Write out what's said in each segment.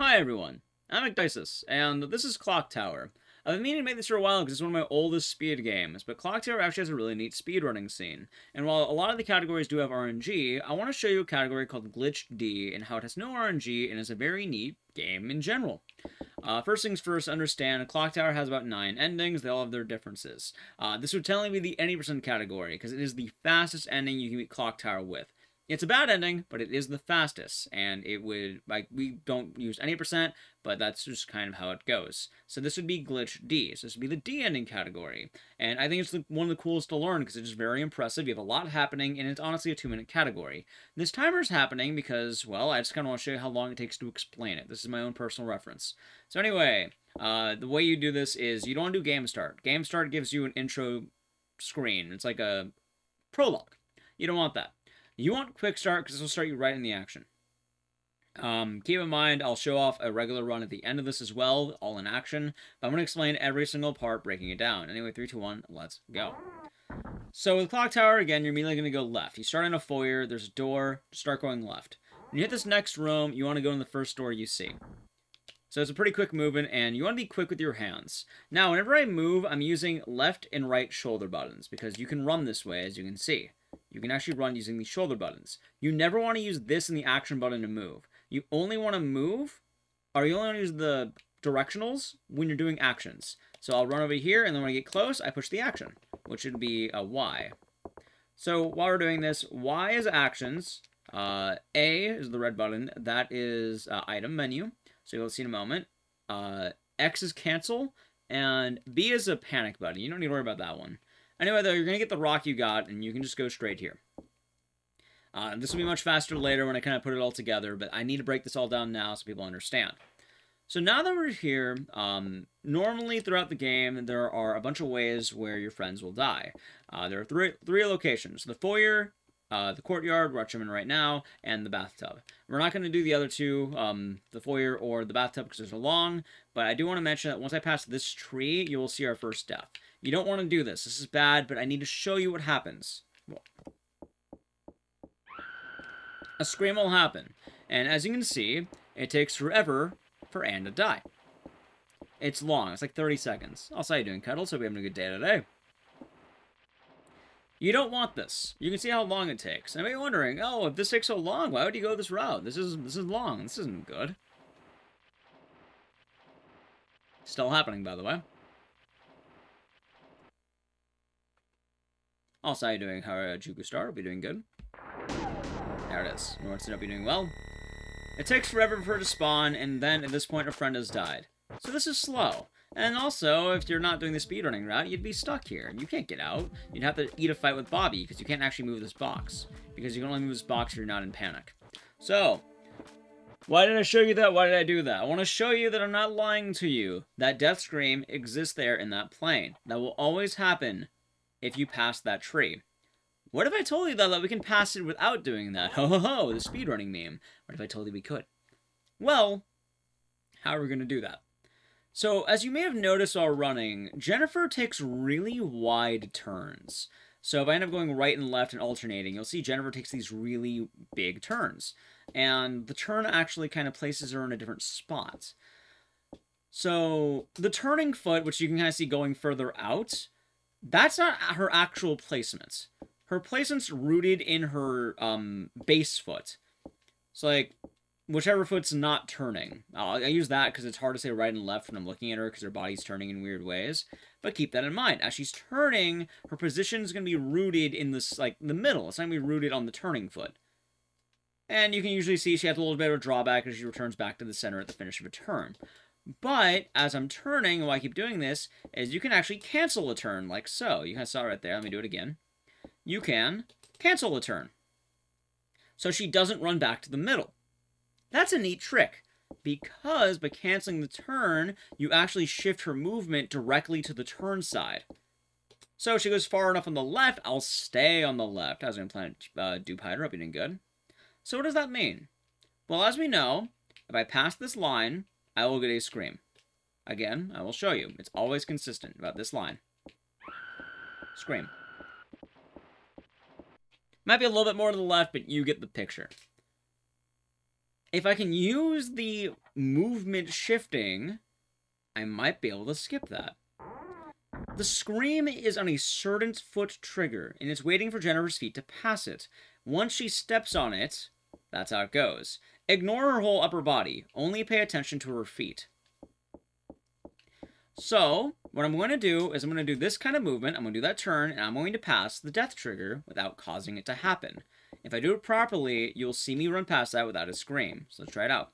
Hi everyone, I'm Ecdycis, and this is Clock Tower. I've been meaning to make this for a while because it's one of my oldest speed games, but Clock Tower actually has a really neat speedrunning scene. And while a lot of the categories do have RNG, I want to show you a category called Glitched D and how it has no RNG and is a very neat game in general. Uh, first things first, understand Clock Tower has about nine endings. They all have their differences. Uh, this would technically be the any percent category because it is the fastest ending you can beat Clock Tower with. It's a bad ending, but it is the fastest, and it would, like, we don't use any percent, but that's just kind of how it goes. So this would be glitch D, so this would be the D ending category, and I think it's the, one of the coolest to learn because it's just very impressive, you have a lot happening, and it's honestly a two-minute category. This timer is happening because, well, I just kind of want to show you how long it takes to explain it. This is my own personal reference. So anyway, uh, the way you do this is you don't do game start. Game start gives you an intro screen. It's like a prologue. You don't want that. You want quick start because this will start you right in the action. Um, keep in mind, I'll show off a regular run at the end of this as well, all in action, but I'm going to explain every single part, breaking it down. Anyway, 3, 2, 1, let's go. So with Clock Tower, again, you're immediately going to go left. You start in a foyer, there's a door, start going left. When you hit this next room, you want to go in the first door you see. So it's a pretty quick movement, and you want to be quick with your hands. Now, whenever I move, I'm using left and right shoulder buttons, because you can run this way, as you can see. You can actually run using the shoulder buttons. You never want to use this and the action button to move. You only want to move, or you only want to use the directionals when you're doing actions. So I'll run over here, and then when I get close, I push the action, which should be a Y. So while we're doing this, Y is actions, uh, A is the red button, that is uh, item menu, so you'll see in a moment. Uh, X is cancel, and B is a panic button. You don't need to worry about that one. Anyway, though, you're going to get the rock you got, and you can just go straight here. Uh, this will be much faster later when I kind of put it all together, but I need to break this all down now so people understand. So now that we're here, um, normally throughout the game, there are a bunch of ways where your friends will die. Uh, there are three, three locations. The foyer, uh, the courtyard, which I'm in right now, and the bathtub. We're not going to do the other two, um, the foyer or the bathtub, because they're long, but I do want to mention that once I pass this tree, you will see our first death. You don't want to do this. This is bad, but I need to show you what happens. A scream will happen, and as you can see, it takes forever for Anne to die. It's long. It's like 30 seconds. Also, how you doing, Cuddles? Hope you're having a good day today. You don't want this. You can see how long it takes. I may be wondering, oh, if this takes so long, why would you go this route? This is this is long. This isn't good. Still happening, by the way. Also, doing, Harajuku Star? Hope you're doing good. There it is. North hope you're doing well. It takes forever for her to spawn, and then at this point a friend has died. So this is slow. And also, if you're not doing the speedrunning route, you'd be stuck here. You can't get out. You'd have to eat a fight with Bobby, because you can't actually move this box. Because you can only move this box if you're not in panic. So, why did I show you that? Why did I do that? I want to show you that I'm not lying to you. That death scream exists there in that plane. That will always happen if you pass that tree. What if I told you, though, that we can pass it without doing that? Ho ho ho, the speedrunning meme. What if I told you we could? Well, how are we going to do that? So, as you may have noticed while running, Jennifer takes really wide turns. So if I end up going right and left and alternating, you'll see Jennifer takes these really big turns. And the turn actually kind of places her in a different spot. So the turning foot, which you can kind of see going further out, that's not her actual placements. Her placement's rooted in her um, base foot. So, like, whichever foot's not turning. i I use that because it's hard to say right and left when I'm looking at her because her body's turning in weird ways. But keep that in mind. As she's turning, her position is going to be rooted in this, like, the middle. It's not going to be rooted on the turning foot. And you can usually see she has a little bit of a drawback as she returns back to the center at the finish of a turn. But as I'm turning, why I keep doing this, is you can actually cancel a turn, like so. You of saw right there. Let me do it again. You can cancel a turn. So she doesn't run back to the middle. That's a neat trick, because by canceling the turn, you actually shift her movement directly to the turn side. So she goes far enough on the left, I'll stay on the left. I was going to plan uh, dupe hope you doing good. So what does that mean? Well, as we know, if I pass this line, I will get a scream. Again, I will show you. It's always consistent about this line. Scream. Might be a little bit more to the left, but you get the picture. if I can use the movement shifting, I might be able to skip that. The scream is on a certain foot trigger, and it's waiting for Jennifer's feet to pass it. Once she steps on it, that's how it goes. Ignore her whole upper body. Only pay attention to her feet. So, what I'm going to do is I'm going to do this kind of movement. I'm going to do that turn, and I'm going to pass the death trigger without causing it to happen. If I do it properly, you'll see me run past that without a scream. So let's try it out.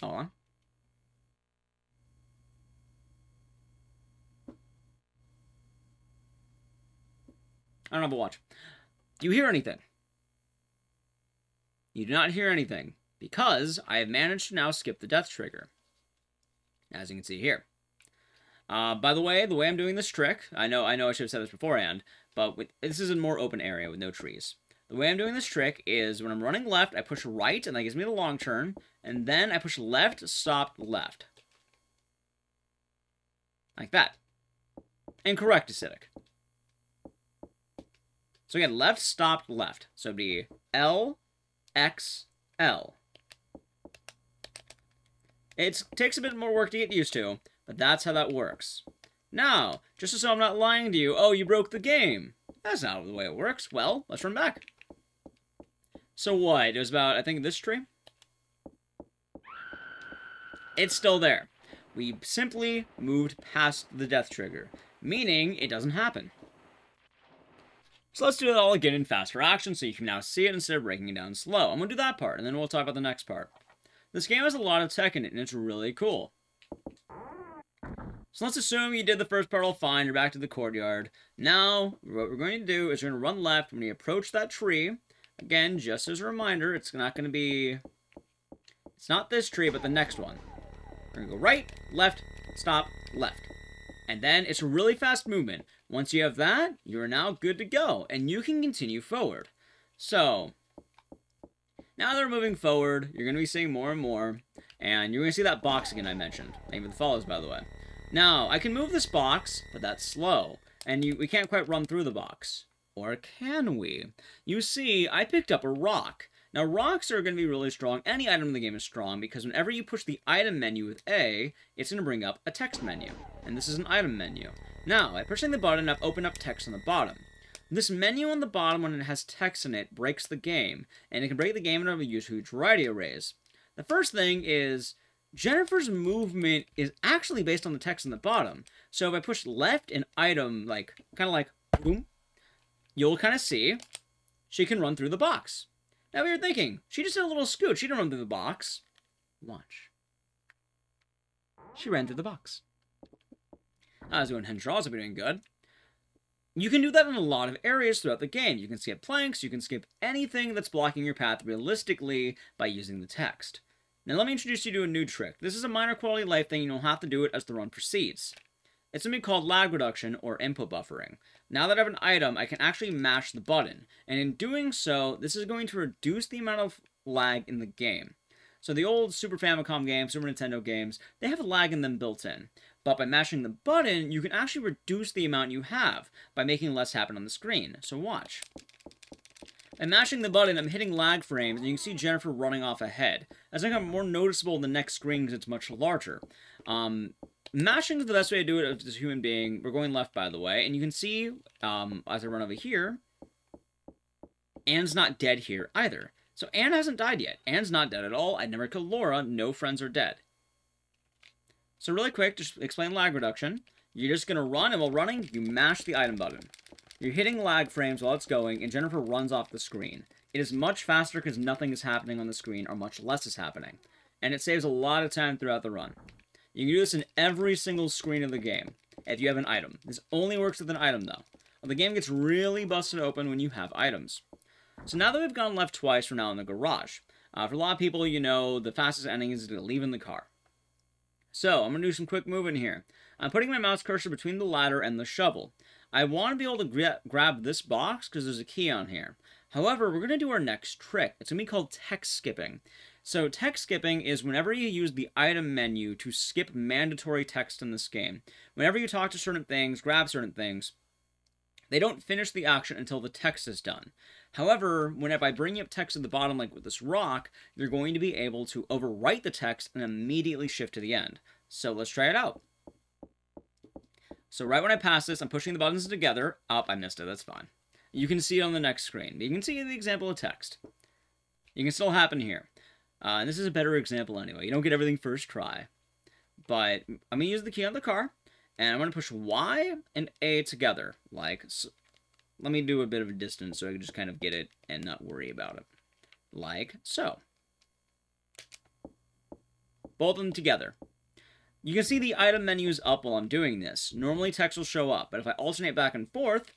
Hold on. I don't have a watch. Do you hear anything? You do not hear anything, because I have managed to now skip the death trigger, as you can see here. Uh, by the way, the way I'm doing this trick, I know I know I should have said this beforehand, but with, this is a more open area with no trees. The way I'm doing this trick is when I'm running left, I push right, and that gives me the long turn, and then I push left, stop, left. Like that. Incorrect, acidic. So again, left, stop, left. So it'd be L, X, L. It takes a bit more work to get used to, but that's how that works. Now, just so I'm not lying to you, oh, you broke the game. That's not the way it works. Well, let's run back. So what? It was about, I think, this tree? It's still there. We simply moved past the death trigger, meaning it doesn't happen. So let's do it all again in faster action so you can now see it instead of breaking it down slow. I'm going to do that part, and then we'll talk about the next part. This game has a lot of tech in it, and it's really cool. So let's assume you did the first part all fine, you're back to the courtyard. Now, what we're going to do is we're going to run left when you approach that tree. Again, just as a reminder, it's not going to be... It's not this tree, but the next one. We're going to go right, left, stop, left. And then it's a really fast movement. Once you have that, you're now good to go, and you can continue forward. So, now that we're moving forward, you're going to be seeing more and more, and you're going to see that box again I mentioned. Even the follows, by the way. Now, I can move this box, but that's slow, and you, we can't quite run through the box. Or can we? You see, I picked up a rock. Now, rocks are going to be really strong. Any item in the game is strong because whenever you push the item menu with A, it's going to bring up a text menu. And this is an item menu. Now, by pushing the button, I've opened up text on the bottom. This menu on the bottom, when it has text in it, breaks the game, and it can break the game in a huge variety of ways. The first thing is Jennifer's movement is actually based on the text on the bottom. So if I push left in item, like, kind of like, boom, you'll kind of see she can run through the box. Now you're thinking, she just did a little scoot. She didn't run through the box. Watch. She ran through the box. I was doing Henshaw, also doing good. You can do that in a lot of areas throughout the game. You can skip planks, you can skip anything that's blocking your path realistically by using the text. Now let me introduce you to a new trick. This is a minor quality life thing, and you'll have to do it as the run proceeds. It's something called lag reduction or input buffering. Now that I have an item, I can actually mash the button, and in doing so, this is going to reduce the amount of lag in the game. So the old Super Famicom games, Super Nintendo games, they have lag in them built in. But by mashing the button, you can actually reduce the amount you have by making less happen on the screen. So watch. By mashing the button, I'm hitting lag frames, and you can see Jennifer running off ahead. Going to become more noticeable in the next screen because it's much larger. Um, mashing is the best way to do it as a human being. We're going left, by the way, and you can see, um, as I run over here, Anne's not dead here either. So Anne hasn't died yet. Anne's not dead at all. I never killed Laura. No friends are dead. So really quick, just explain lag reduction. You're just going to run, and while running, you mash the item button. You're hitting lag frames while it's going, and Jennifer runs off the screen. It is much faster because nothing is happening on the screen, or much less is happening. And it saves a lot of time throughout the run. You can do this in every single screen of the game, if you have an item. This only works with an item, though. The game gets really busted open when you have items. So now that we've gone left twice, we're now in the garage. Uh, for a lot of people, you know, the fastest ending is to leave in the car. So, I'm going to do some quick moving here. I'm putting my mouse cursor between the ladder and the shovel. I want to be able to gra grab this box because there's a key on here. However, we're going to do our next trick. It's going to be called text skipping. So text skipping is whenever you use the item menu to skip mandatory text in this game. Whenever you talk to certain things, grab certain things, they don't finish the action until the text is done. However, whenever I bring up text at the bottom, like with this rock, you're going to be able to overwrite the text and immediately shift to the end. So let's try it out. So right when I pass this, I'm pushing the buttons together. Up, oh, I missed it. That's fine. You can see it on the next screen. You can see the example of text. You can still happen here. Uh, and this is a better example anyway. You don't get everything first try. But I'm going to use the key on the car. And I'm going to push Y and A together. Like, so. let me do a bit of a distance so I can just kind of get it and not worry about it. Like so. Both of them together. You can see the item menus up while I'm doing this. Normally text will show up, but if I alternate back and forth,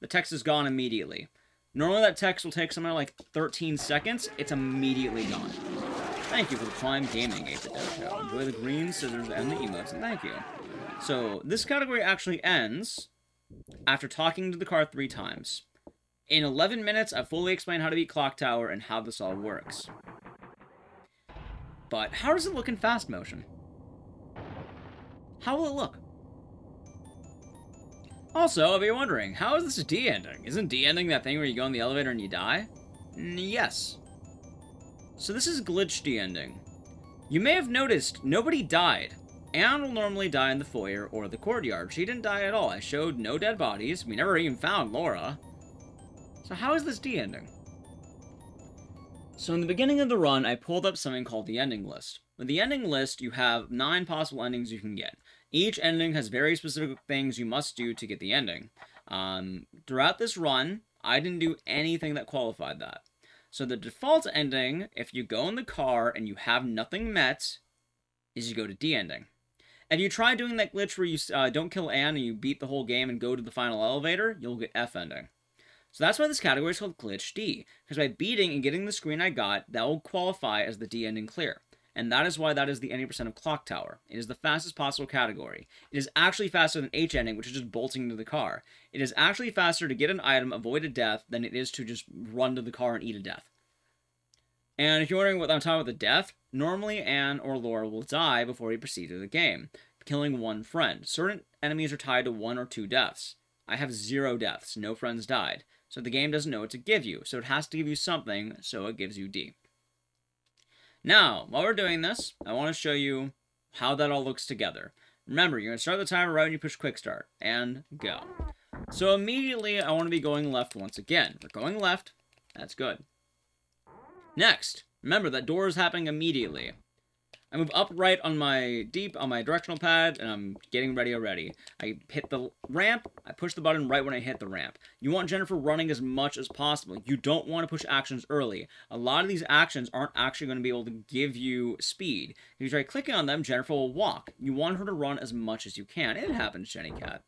the text is gone immediately. Normally that text will take somewhere like 13 seconds, it's immediately gone. Thank you for the Prime Gaming 8 Show. Enjoy the green scissors and the emotes, and thank you. So, this category actually ends after talking to the car three times. In 11 minutes, I fully explain how to beat Clock Tower and how this all works. But how does it look in fast motion? How will it look? Also, if you're wondering, how is this D ending? Isn't D ending that thing where you go in the elevator and you die? Yes. So this is glitch D ending. You may have noticed nobody died. Anne will normally die in the foyer or the courtyard. She didn't die at all. I showed no dead bodies. We never even found Laura. So how is this D ending? So in the beginning of the run, I pulled up something called the ending list. With the ending list, you have nine possible endings you can get. Each ending has very specific things you must do to get the ending. Um, throughout this run, I didn't do anything that qualified that. So the default ending, if you go in the car and you have nothing met, is you go to D ending. If you try doing that glitch where you uh, don't kill Anne and you beat the whole game and go to the final elevator, you'll get F ending. So that's why this category is called Glitch D, because by beating and getting the screen I got, that will qualify as the D ending clear and that is why that is the ending percent of Clock Tower. It is the fastest possible category. It is actually faster than H ending, which is just bolting into the car. It is actually faster to get an item, avoid a death, than it is to just run to the car and eat a death. And if you're wondering what I'm talking about the death, normally Anne or Laura will die before you proceed to the game, killing one friend. Certain enemies are tied to one or two deaths. I have zero deaths, no friends died. So the game doesn't know what to give you, so it has to give you something, so it gives you D. Now, while we're doing this, I want to show you how that all looks together. Remember, you're going to start the timer right when you push quick start, and go. So immediately, I want to be going left once again. We're going left. That's good. Next, remember that door is happening immediately. I move upright on my deep, on my directional pad, and I'm getting ready already. I hit the ramp, I push the button right when I hit the ramp. You want Jennifer running as much as possible. You don't want to push actions early. A lot of these actions aren't actually going to be able to give you speed. If you try clicking on them, Jennifer will walk. You want her to run as much as you can. It happens, Jenny Cat.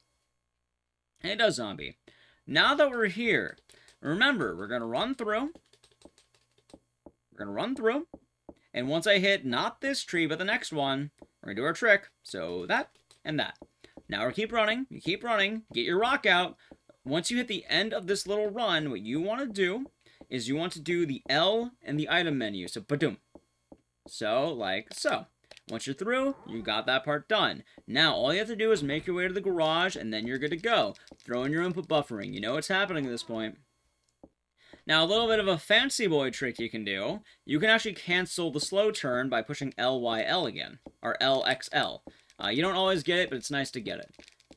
And it does, Zombie. Now that we're here, remember, we're going to run through. We're going to run through. And once I hit not this tree, but the next one, we're going to do our trick. So that and that. Now we keep running. You keep running. Get your rock out. Once you hit the end of this little run, what you want to do is you want to do the L and the item menu. So, badoom. So, like so. Once you're through, you got that part done. Now, all you have to do is make your way to the garage, and then you're good to go. Throw in your input buffering. You know what's happening at this point. Now, a little bit of a fancy boy trick you can do. You can actually cancel the slow turn by pushing LYL again, or LXL. Uh, you don't always get it, but it's nice to get it.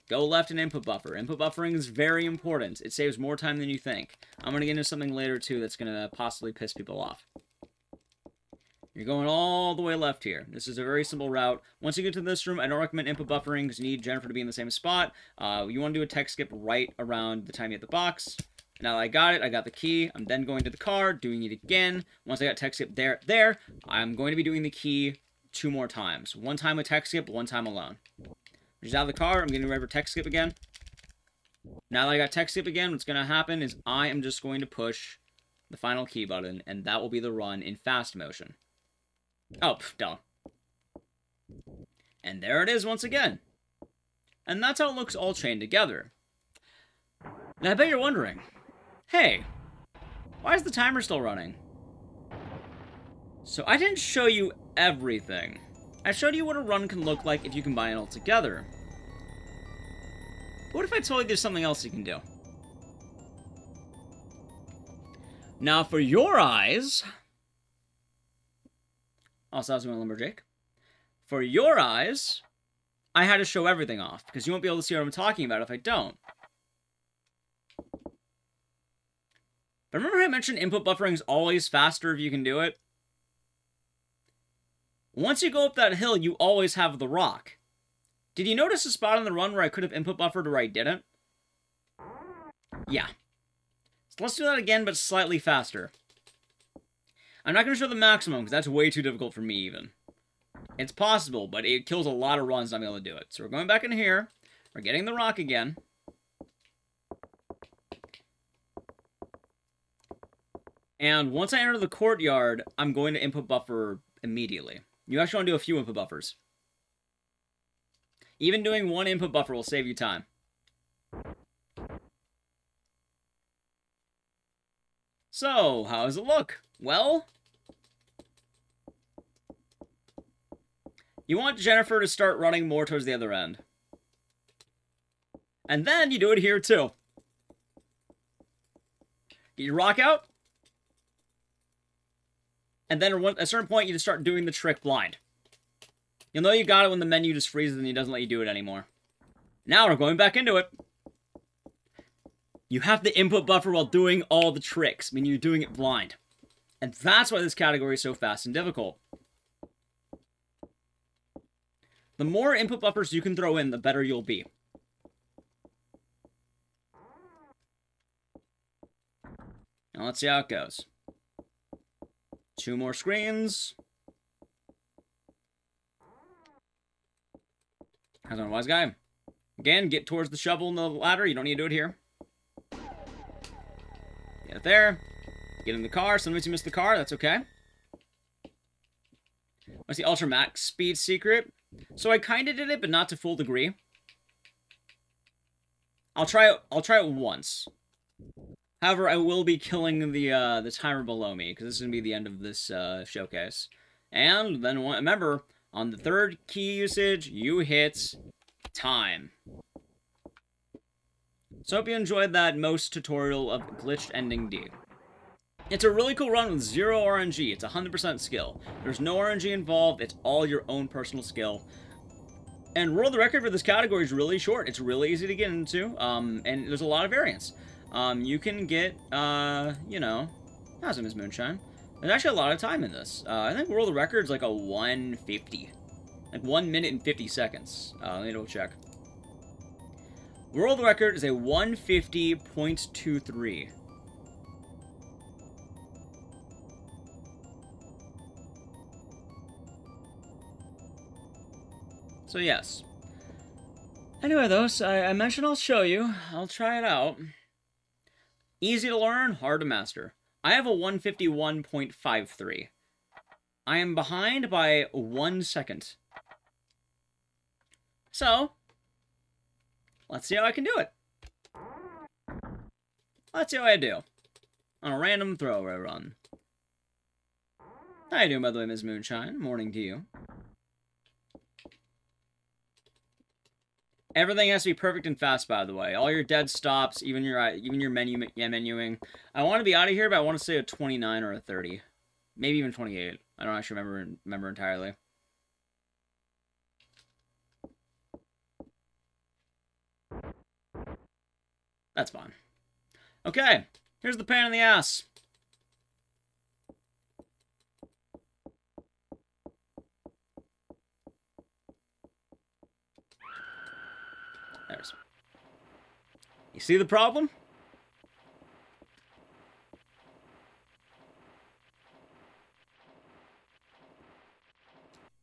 Go left and input buffer. Input buffering is very important. It saves more time than you think. I'm going to get into something later, too, that's going to possibly piss people off. You're going all the way left here. This is a very simple route. Once you get to this room, I don't recommend input buffering because you need Jennifer to be in the same spot. Uh, you want to do a text skip right around the time you hit the box. Now I got it, I got the key, I'm then going to the car, doing it again. Once I got text skip there, there, I'm going to be doing the key two more times. One time with text skip, one time alone. Just out of the car, I'm getting ready for text skip again. Now that I got text skip again, what's going to happen is I am just going to push the final key button, and that will be the run in fast motion. Oh, done. And there it is once again. And that's how it looks all chained together. Now I bet you're wondering, Hey, why is the timer still running? So I didn't show you everything. I showed you what a run can look like if you combine it all together. But what if I told you there's something else you can do? Now for your eyes... Also, I was going Lumberjake. For your eyes, I had to show everything off, because you won't be able to see what I'm talking about if I don't. But remember I mentioned input buffering is always faster if you can do it? Once you go up that hill, you always have the rock. Did you notice a spot on the run where I could have input buffered or I didn't? Yeah. So let's do that again, but slightly faster. I'm not going to show the maximum, because that's way too difficult for me, even. It's possible, but it kills a lot of runs being able to do it. So we're going back in here. We're getting the rock again. And once I enter the courtyard, I'm going to input buffer immediately. You actually want to do a few input buffers. Even doing one input buffer will save you time. So, how does it look? Well, you want Jennifer to start running more towards the other end. And then you do it here too. Get your rock out, and then at a certain point, you just start doing the trick blind. You'll know you got it when the menu just freezes and it doesn't let you do it anymore. Now we're going back into it. You have the input buffer while doing all the tricks, meaning you're doing it blind. And that's why this category is so fast and difficult. The more input buffers you can throw in, the better you'll be. Now let's see how it goes. Two more screens. How's on, wise guy? Again, get towards the shovel and the ladder. You don't need to do it here. Get it there. Get in the car. Sometimes you miss the car. That's okay. What's the Ultra Max Speed secret? So I kind of did it, but not to full degree. I'll try it. I'll try it once. However, I will be killing the uh, the timer below me, because this is going to be the end of this uh, showcase. And then, remember, on the third key usage, you hit time. So hope you enjoyed that most tutorial of Glitched Ending D. It's a really cool run with zero RNG. It's 100% skill. There's no RNG involved. It's all your own personal skill. And world record for this category is really short. It's really easy to get into, um, and there's a lot of variance um, you can get, uh, you know, Miss Moonshine? There's actually a lot of time in this. Uh, I think world record's like a 150. Like 1 minute and 50 seconds. Uh, let me double check. World record is a 150.23. So yes. Anyway, though, so I, I mentioned I'll show you. I'll try it out. Easy to learn, hard to master. I have a 151.53. I am behind by one second. So, let's see how I can do it. Let's see how I do. On a random throwaway run. How you doing, by the way, Ms. Moonshine? Morning to you. Everything has to be perfect and fast, by the way. All your dead stops, even your uh, even your menu yeah, menuing. I want to be out of here, but I want to say a 29 or a 30. Maybe even 28. I don't actually remember remember entirely. That's fine. Okay, here's the pain in the ass. There's. You see the problem?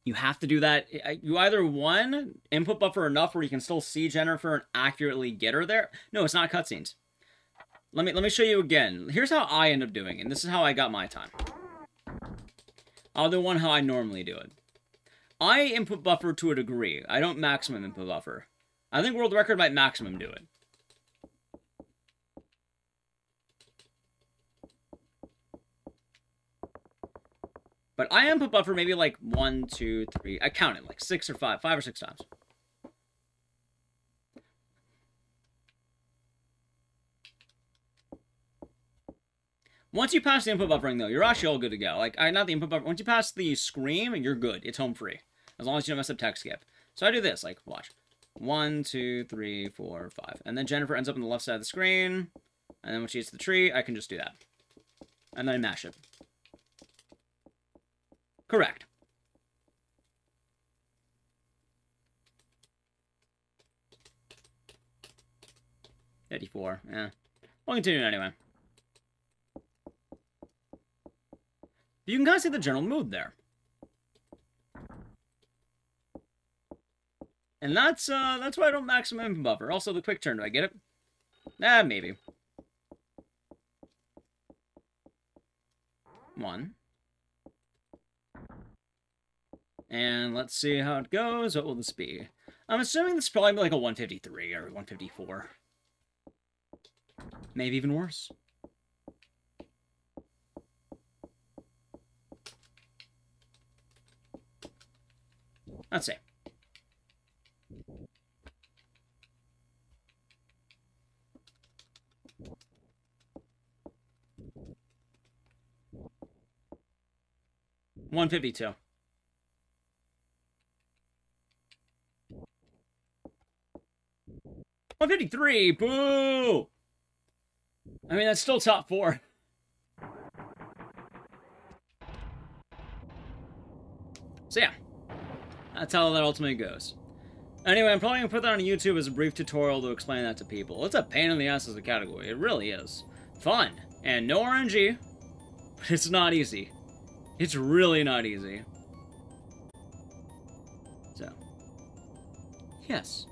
You have to do that. You either, one, input buffer enough where you can still see Jennifer and accurately get her there. No, it's not cutscenes. Let me, let me show you again. Here's how I end up doing, it, and this is how I got my time. I'll do one how I normally do it. I input buffer to a degree. I don't maximum input buffer. I think world record might maximum do it. But I am put buffer maybe like one, two, three. I counted like six or five, five or six times. Once you pass the input buffering, though, you're actually all good to go. Like, I not the input buffer. Once you pass the scream, you're good. It's home free. As long as you don't mess up text skip. So I do this, like, watch. One, two, three, four, five. And then Jennifer ends up on the left side of the screen. And then when she hits the tree, I can just do that. And then I mash it. Correct. Fifty-four. Yeah. We'll continue anyway. You can kind of see the general mood there. And that's uh that's why I don't maximum buffer. Also the quick turn, do I get it? Ah, maybe. One. And let's see how it goes. What will this be? I'm assuming this is probably like a 153 or 154. Maybe even worse. Let's see. One fifty two. One fifty three. Boo. I mean that's still top four. So yeah. That's how that ultimately goes. Anyway, I'm probably going to put that on YouTube as a brief tutorial to explain that to people. It's a pain in the ass as a category. It really is. Fun. And no RNG. But it's not easy. It's really not easy. So. Yes.